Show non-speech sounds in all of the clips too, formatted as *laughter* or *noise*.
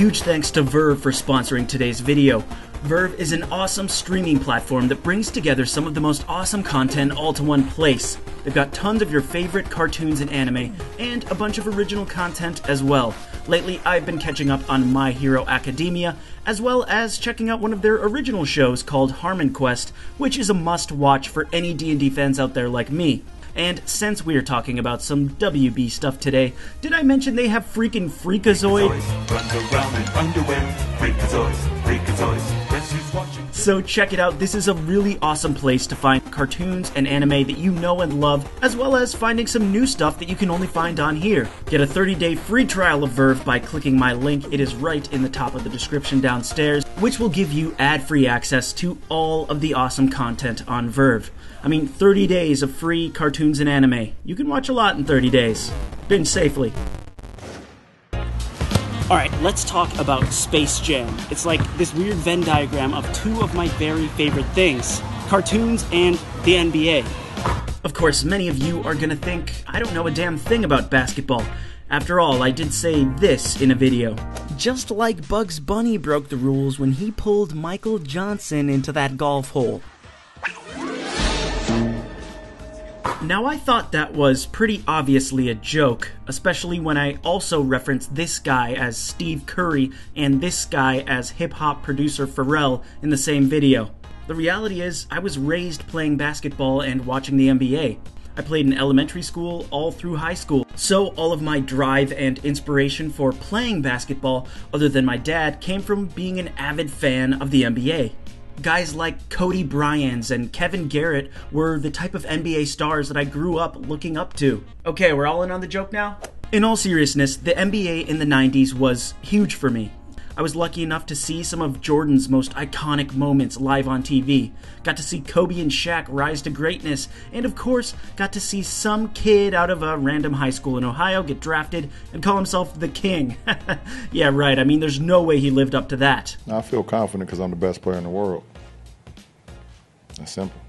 Huge thanks to VRV for sponsoring today's video. VRV is an awesome streaming platform that brings together some of the most awesome content all to one place. They've got tons of your favorite cartoons and anime, and a bunch of original content as well. Lately, I've been catching up on My Hero Academia, as well as checking out one of their original shows called HarmonQuest, which is a must-watch for any D&D fans out there like me. And since we're talking about some WB stuff today, did I mention they have freaking Freakazoid? So check it out, this is a really awesome place to find cartoons and anime that you know and love, as well as finding some new stuff that you can only find on here. Get a 30 day free trial of VRV by clicking my link, it is right in the top of the description downstairs, which will give you ad free access to all of the awesome content on VRV. I mean, 30 days of free cartoons and anime. You can watch a lot in 30 days. Binge safely. Alright, let's talk about Space Jam. It's like this weird Venn diagram of two of my very favorite things cartoons and the NBA. Of course, many of you are gonna think I don't know a damn thing about basketball. After all, I did say this in a video. Just like Bugs Bunny broke the rules when he pulled Michael Johnson into that golf hole. Now, I thought that was pretty obviously a joke, especially when I also referenced this guy as Steve Curry and this guy as hip hop producer Pharrell in the same video. The reality is, I was raised playing basketball and watching the NBA. I played in elementary school all through high school, so all of my drive and inspiration for playing basketball, other than my dad, came from being an avid fan of the NBA guys like Cody Bryans and Kevin Garrett were the type of NBA stars that I grew up looking up to. Okay, we're all in on the joke now? In all seriousness, the NBA in the 90s was huge for me. I was lucky enough to see some of Jordan's most iconic moments live on TV. Got to see Kobe and Shaq rise to greatness, and of course, got to see some kid out of a random high school in Ohio get drafted and call himself the king. *laughs* yeah, right. I mean, there's no way he lived up to that. I feel confident because I'm the best player in the world. That's simple.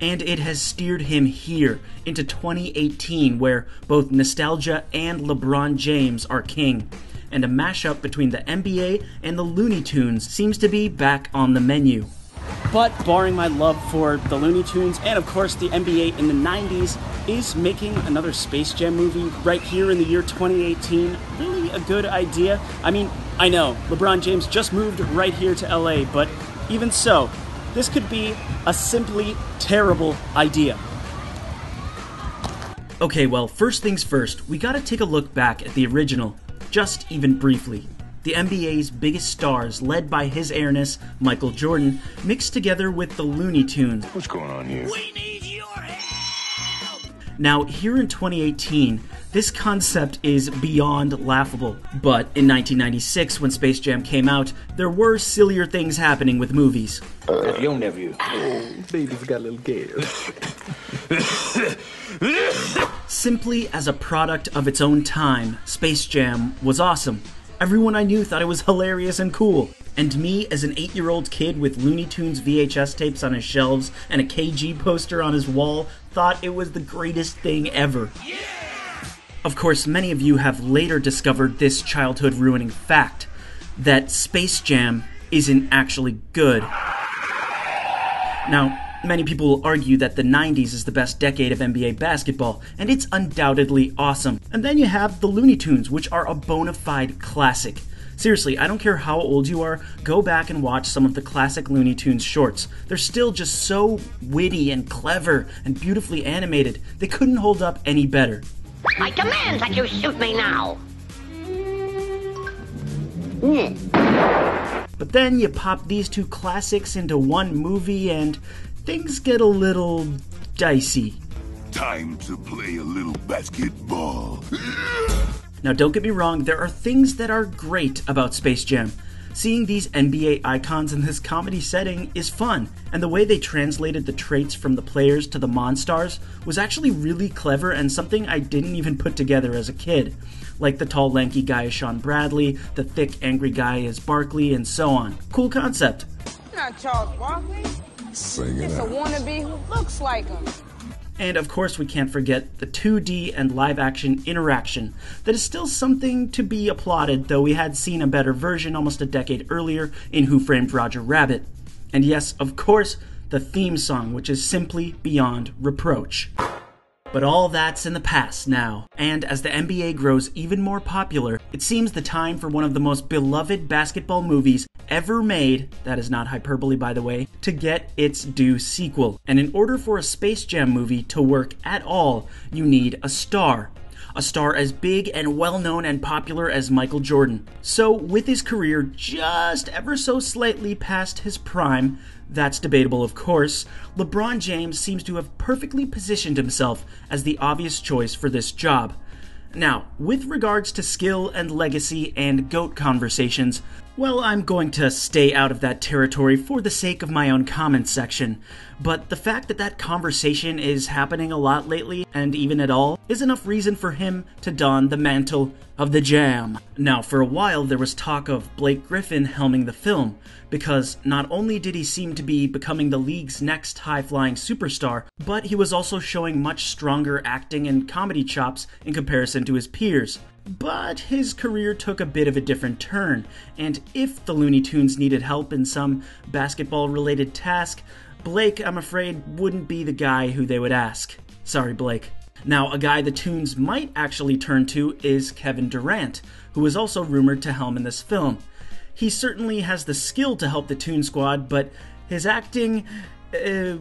And it has steered him here into 2018, where both nostalgia and LeBron James are king. And a mashup between the NBA and the Looney Tunes seems to be back on the menu. But barring my love for the Looney Tunes and, of course, the NBA in the 90s, is making another Space Jam movie right here in the year 2018 really a good idea? I mean, I know, LeBron James just moved right here to LA, but even so, this could be a simply terrible idea. Okay, well, first things first, we gotta take a look back at the original, just even briefly. The NBA's biggest stars, led by His Airness, Michael Jordan, mixed together with the Looney Tunes. What's going on here? We need your help! Now, here in 2018, this concept is beyond laughable. But in 1996, when Space Jam came out, there were sillier things happening with movies. That's your nephew. *laughs* Baby's got a little gas. Simply as a product of its own time, Space Jam was awesome. Everyone I knew thought it was hilarious and cool. And me, as an 8 year old kid with Looney Tunes VHS tapes on his shelves and a KG poster on his wall, thought it was the greatest thing ever. Of course, many of you have later discovered this childhood ruining fact that Space Jam isn't actually good. Now, many people will argue that the 90s is the best decade of NBA basketball, and it's undoubtedly awesome. And then you have the Looney Tunes, which are a bona fide classic. Seriously, I don't care how old you are, go back and watch some of the classic Looney Tunes shorts. They're still just so witty and clever and beautifully animated. They couldn't hold up any better. I demand that you shoot me now! But then you pop these two classics into one movie and things get a little dicey. Time to play a little basketball. Now, don't get me wrong, there are things that are great about Space Jam. Seeing these NBA icons in this comedy setting is fun, and the way they translated the traits from the players to the Monstars was actually really clever and something I didn't even put together as a kid. Like the tall, lanky guy is Shawn Bradley, the thick, angry guy is Barkley, and so on. Cool concept. Not Charles Barkley. Sing it It's a wannabe who looks like him. And of course, we can't forget the 2D and live action interaction. That is still something to be applauded, though we had seen a better version almost a decade earlier in Who Framed Roger Rabbit. And yes, of course, the theme song, which is simply beyond reproach. But all that's in the past now, and as the NBA grows even more popular, it seems the time for one of the most beloved basketball movies ever made, that is not hyperbole by the way, to get its due sequel. And in order for a Space Jam movie to work at all, you need a star. A star as big and well known and popular as Michael Jordan. So, with his career just ever so slightly past his prime, that's debatable, of course. LeBron James seems to have perfectly positioned himself as the obvious choice for this job. Now, with regards to skill and legacy and GOAT conversations, well, I'm going to stay out of that territory for the sake of my own comments section. But the fact that that conversation is happening a lot lately, and even at all, is enough reason for him to don the mantle of the jam. Now, for a while, there was talk of Blake Griffin helming the film, because not only did he seem to be becoming the league's next high flying superstar, but he was also showing much stronger acting and comedy chops in comparison to his peers. But his career took a bit of a different turn, and if the Looney Tunes needed help in some basketball related task, Blake, I'm afraid, wouldn't be the guy who they would ask. Sorry, Blake. Now, a guy the Tunes might actually turn to is Kevin Durant, who is also rumored to helm in this film. He certainly has the skill to help the Toon Squad, but his acting. Uh,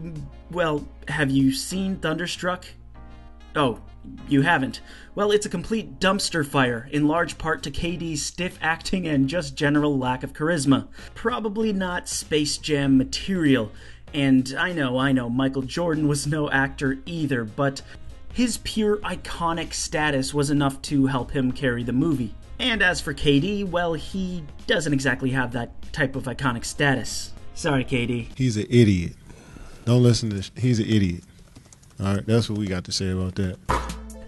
well, have you seen Thunderstruck? Oh, you haven't. Well, it's a complete dumpster fire, in large part to KD's stiff acting and just general lack of charisma. Probably not Space Jam material. And I know, I know, Michael Jordan was no actor either, but his pure iconic status was enough to help him carry the movie. And as for KD, well, he doesn't exactly have that type of iconic status. Sorry, KD. He's an idiot. Don't listen to this. He's an idiot. All right, that's what we got to say about that.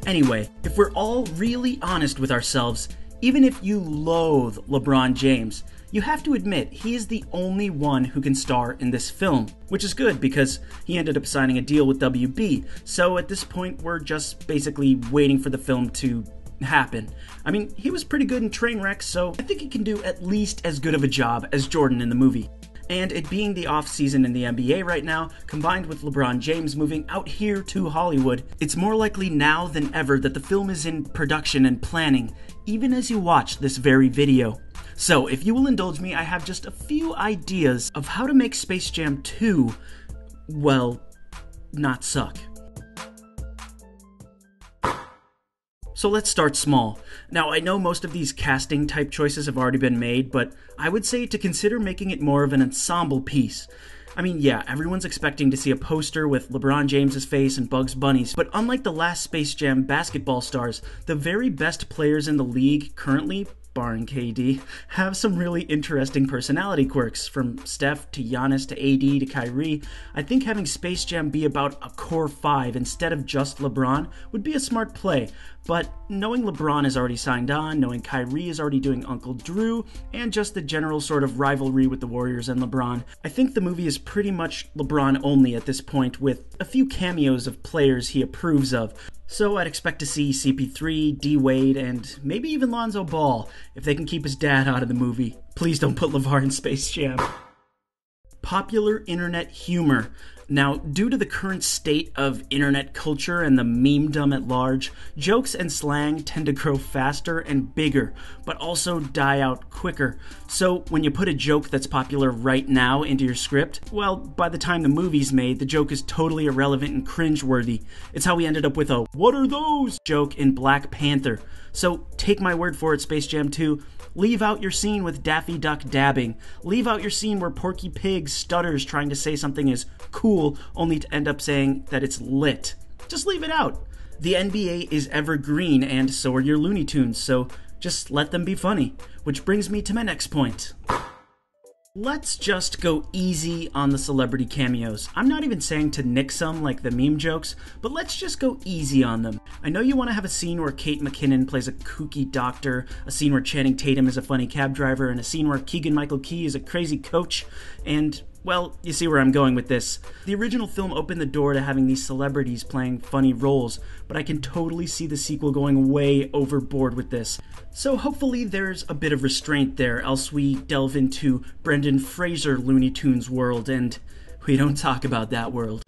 Anyway, if we're all really honest with ourselves, even if you loathe LeBron James, you have to admit he is the only one who can star in this film, which is good because he ended up signing a deal with WB. So at this point, we're just basically waiting for the film to happen. I mean, he was pretty good in Trainwreck, so I think he can do at least as good of a job as Jordan in the movie. And it being the off season in the NBA right now, combined with LeBron James moving out here to Hollywood, it's more likely now than ever that the film is in production and planning, even as you watch this very video. So, if you will indulge me, I have just a few ideas of how to make Space Jam 2, well, not suck. So let's start small. Now, I know most of these casting type choices have already been made, but I would say to consider making it more of an ensemble piece. I mean, yeah, everyone's expecting to see a poster with LeBron James's face and Bugs Bunny's, but unlike the last Space Jam basketball stars, the very best players in the league currently barring KD, have some really interesting personality quirks, from Steph to Giannis to AD to Kyrie. I think having Space Jam be about a core five instead of just LeBron would be a smart play. But knowing LeBron is already signed on, knowing Kyrie is already doing Uncle Drew, and just the general sort of rivalry with the Warriors and LeBron, I think the movie is pretty much LeBron only at this point, with a few cameos of players he approves of. So I'd expect to see CP3, D Wade, and maybe even Lonzo Ball if they can keep his dad out of the movie. Please don't put LeVar in Space Jam. Popular internet humor. Now, due to the current state of internet culture and the memedom at large, jokes and slang tend to grow faster and bigger, but also die out quicker. So, when you put a joke that's popular right now into your script, well, by the time the movie's made, the joke is totally irrelevant and cringeworthy. It's how we ended up with a What are those? joke in Black Panther. So, take my word for it, Space Jam 2. Leave out your scene with Daffy Duck dabbing. Leave out your scene where Porky Pig stutters trying to say something is cool, only to end up saying that it's lit. Just leave it out. The NBA is evergreen, and so are your Looney Tunes, so just let them be funny. Which brings me to my next point. Let's just go easy on the celebrity cameos. I'm not even saying to nick some like the meme jokes, but let's just go easy on them. I know you want to have a scene where Kate McKinnon plays a kooky doctor, a scene where Channing Tatum is a funny cab driver, and a scene where Keegan Michael Key is a crazy coach, and Well, you see where I'm going with this. The original film opened the door to having these celebrities playing funny roles, but I can totally see the sequel going way overboard with this. So hopefully there's a bit of restraint there, else we delve into Brendan Fraser Looney Tunes world, and we don't talk about that world.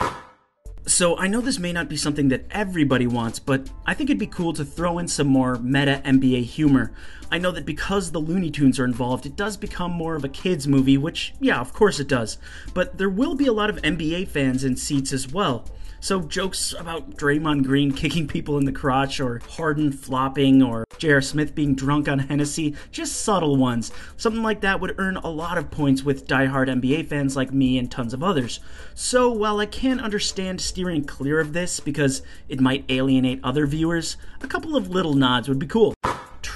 So I know this may not be something that everybody wants, but I think it'd be cool to throw in some more meta NBA humor. I know that because the Looney Tunes are involved, it does become more of a kids movie, which yeah, of course it does. But there will be a lot of NBA fans in seats as well. So jokes about Draymond Green kicking people in the crotch, or Harden flopping, or J.R. Smith being drunk on Hennessy, just subtle ones. Something like that would earn a lot of points with diehard NBA fans like me and tons of others. So while I can't understand steering clear of this because it might alienate other viewers, a couple of little nods would be cool.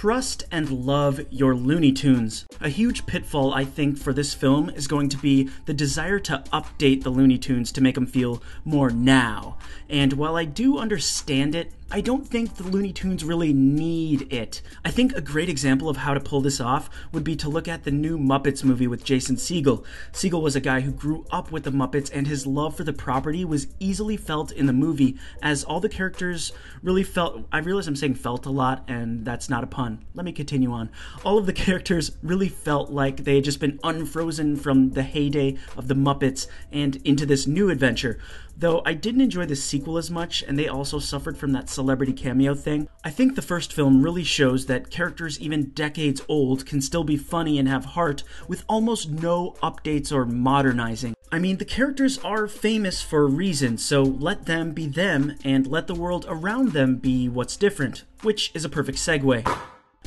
Trust and love your Looney Tunes. A huge pitfall, I think, for this film is going to be the desire to update the Looney Tunes to make them feel more now. And while I do understand it, I don't think the Looney Tunes really need it. I think a great example of how to pull this off would be to look at the new Muppets movie with Jason Segel. Segel was a guy who grew up with the Muppets, and his love for the property was easily felt in the movie, as all the characters really felt. I realize I'm saying felt a lot, and that's not a pun. Let me continue on. All of the *laughs* characters really felt like they had just been unfrozen from the heyday of the Muppets and into this new adventure. Though I didn't enjoy the sequel as much, and they also suffered from that celebrity cameo thing, I think the first film really shows that characters even decades old can still be funny and have heart with almost no updates or modernizing. I mean, the characters are famous for a reason, so let them be them and let the world around them be what's different, which is a perfect segue.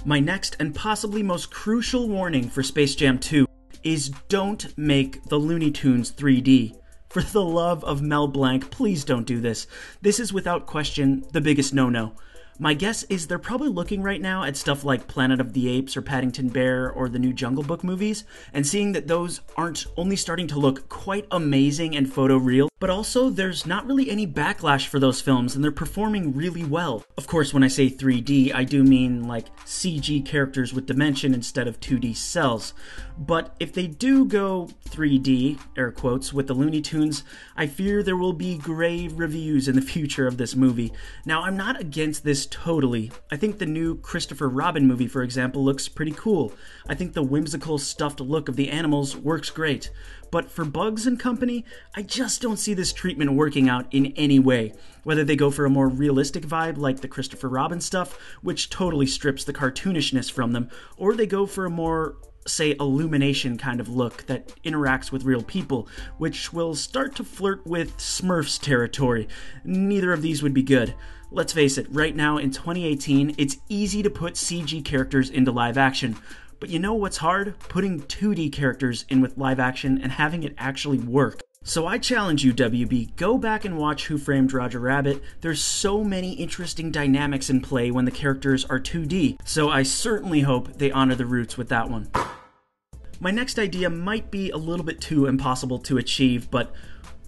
My next and possibly most crucial warning for Space Jam 2 is don't make the Looney Tunes 3D. For the love of Mel Blanc, please don't do this. This is without question the biggest no no. My guess is they're probably looking right now at stuff like Planet of the Apes or Paddington Bear or the new Jungle Book movies and seeing that those aren't only starting to look quite amazing and photoreal, but also there's not really any backlash for those films and they're performing really well. Of course, when I say 3D, I do mean like CG characters with dimension instead of 2D cels. But if they do go 3D, air quotes, with the Looney Tunes, I fear there will be grave reviews in the *laughs* future of this movie. Now, I'm not against this totally. I think the new Christopher Robin movie, for example, looks pretty cool. I think the whimsical, stuffed look of the animals works great. But for Bugs and Company, I just don't see this treatment working out in any way. Whether they go for a more realistic vibe like the Christopher Robin stuff, which totally strips the cartoonishness from them, or they go for a more say, illumination kind of look that interacts with real people, which will start to flirt with Smurfs territory. Neither of these would be good. Let's face it, right now in 2018, it's easy to put CG characters into live action. But you know what's hard? Putting 2D characters in with live action and having it actually work. So I challenge you, WB, go back and watch Who Framed Roger Rabbit. There's so many interesting dynamics in play when the characters are 2D, so I certainly hope they honor the roots with that one. My next idea might be a little bit too impossible to achieve, but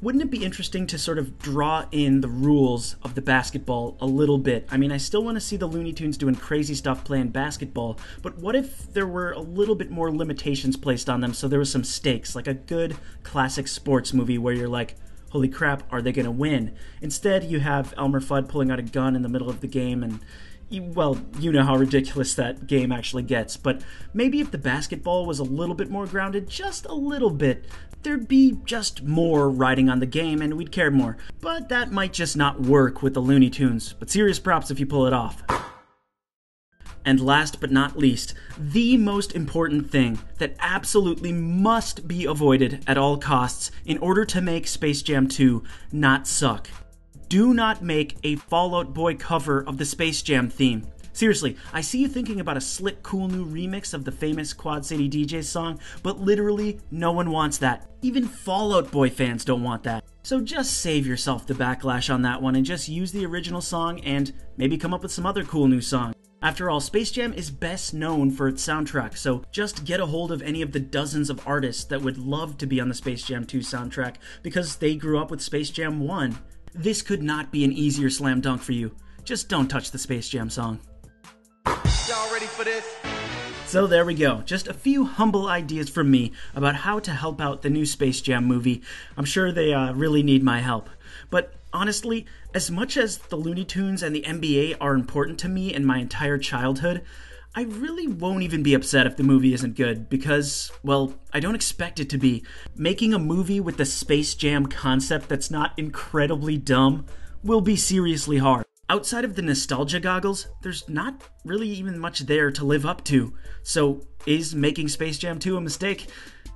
wouldn't it be interesting to sort of draw in the rules of the basketball a little bit? I mean, I still want to see the Looney Tunes doing crazy stuff playing basketball, but what if there were a little bit more limitations placed on them so there was some stakes, like a good classic sports movie where you're like, holy crap, are they going to win? Instead, you have Elmer Fudd pulling out a gun in the middle of the game and well, you know how ridiculous that game actually gets, but maybe if the basketball was a little bit more grounded, just a little bit, there'd be just more riding on the game and we'd care more. But that might just not work with the Looney Tunes, but serious props if you pull it off. And last but not least, the most important thing that absolutely must be avoided at all costs in order to make Space Jam 2 not suck do not make a Fall Out Boy cover of the Space Jam theme. Seriously, I see you thinking about a slick, cool new remix of the famous Quad City DJ song, but literally no one wants that. Even Fall Out Boy fans don't want that. So just save yourself the backlash on that one and just use the original song and maybe come up with some other cool new song. After all, Space Jam is best known for its soundtrack, so just get a hold of any of the dozens of artists that would love to be on the Space Jam 2 soundtrack because they grew up with Space Jam 1. This could not be an easier slam dunk for you. Just don't touch the Space Jam song. Y'all ready for this? So there we go. Just a few humble ideas from me about how to help out the new Space Jam movie. I'm sure they uh, really need my help. But honestly, as much as the Looney Tunes and the NBA are important to me in my entire childhood, I really won't even be upset if the movie isn't good because, well, I don't expect it to be. Making a movie with the Space Jam concept that's not incredibly dumb will be seriously hard. Outside of the nostalgia goggles, there's not really even much there to live up to. So, is making Space Jam 2 a mistake?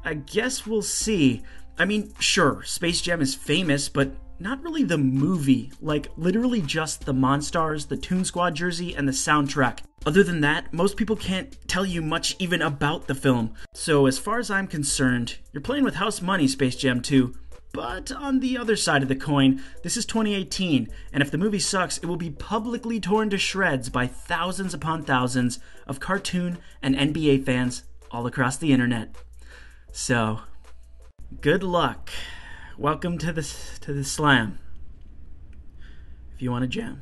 I guess we'll see. I mean, sure, Space Jam is famous, but not really the movie. Like, literally just the Monstars, the Toon Squad jersey, and the soundtrack. Other than that, most people can't tell you much even about the film. So, as far as I'm concerned, you're playing with house money, Space Jam 2. But on the other side of the coin, this is 2018, and if the movie sucks, it will be publicly torn to shreds by thousands upon thousands of cartoon and NBA fans all across the internet. So, good luck. Welcome to the to the slam. If you want to jam.